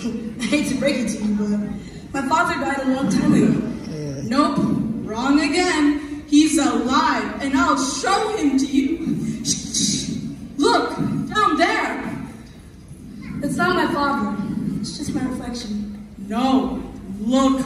I hate to break it to you, but my father died a long time ago. Nope, wrong again. He's alive, and I'll show him to you. Look, down there. It's not my father. It's just my reflection. No, look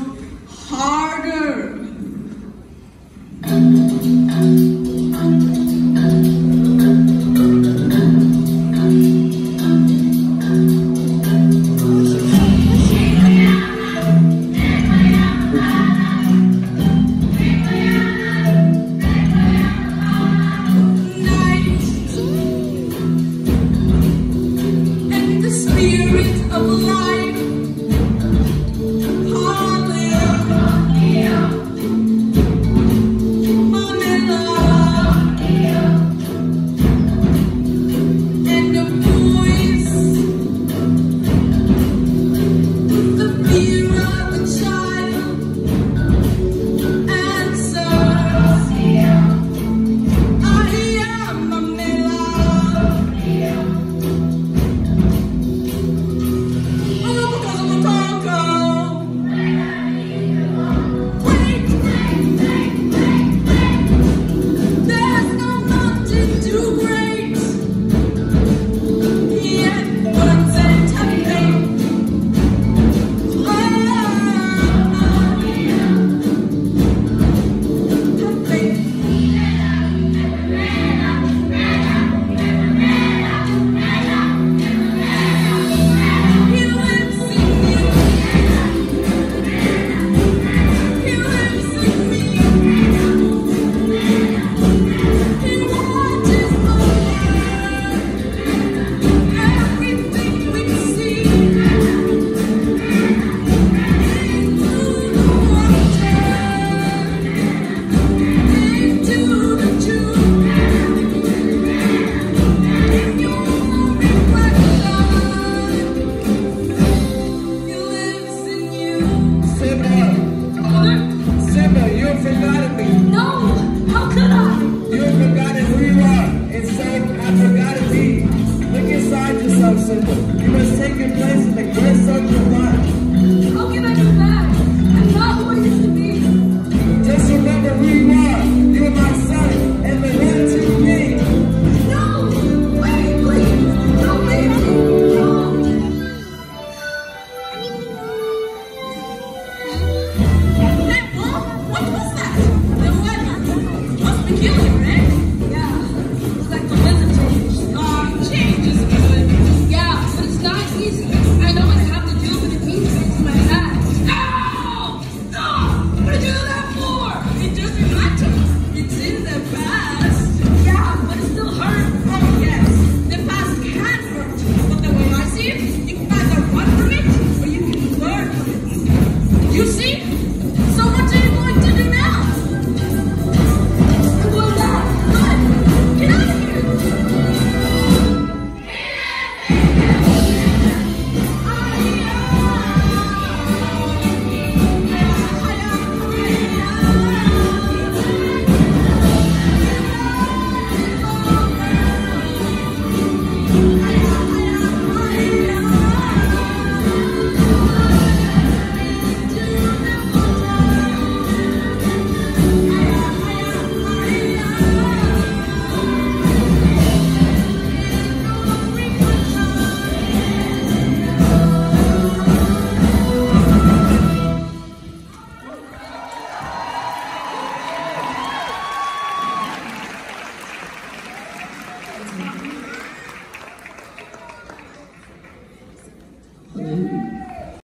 me. No, how could I?